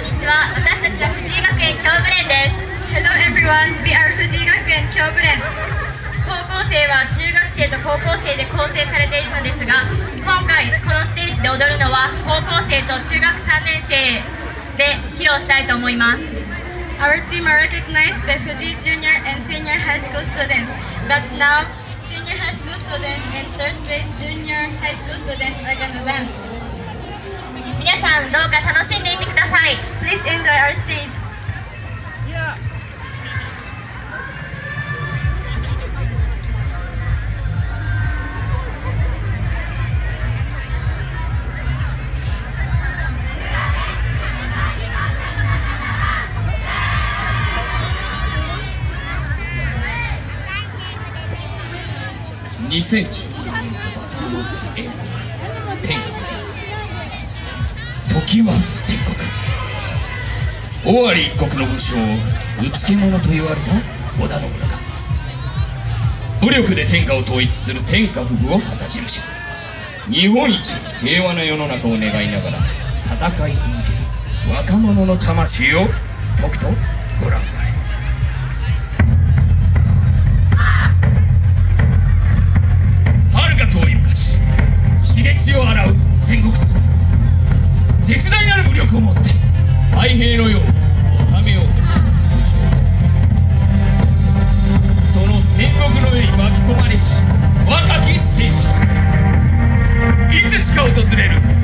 んにちは私たちは藤井学園京ブレンです Hello everyone, we are 藤井学園京ブレン高校生は中学生と高校生で構成されているのですが今回このステージで踊るのは高校生と中学3年生で披露したいと思います Our team are recognized by Fuji junior and senior high school students but now senior high school students and third grade junior high school students are gonna dance 皆さんどうか楽しんで Please enjoy our stage 2010年バサロ祭り英国天国時は戦国尾張一国の武将。うつけ者と言われた織田信長。武力で天下を統一する天下不武を旗印日本一平和な世の中を願いながら戦い続ける若者の魂をとくとご覧あれ。遥か遠い昔血で血を洗う戦国時代。絶大なる武力を持って太平の世を治めようとしそしてその戦国の世に巻き込まれし若き戦士たち。いつしか訪れる。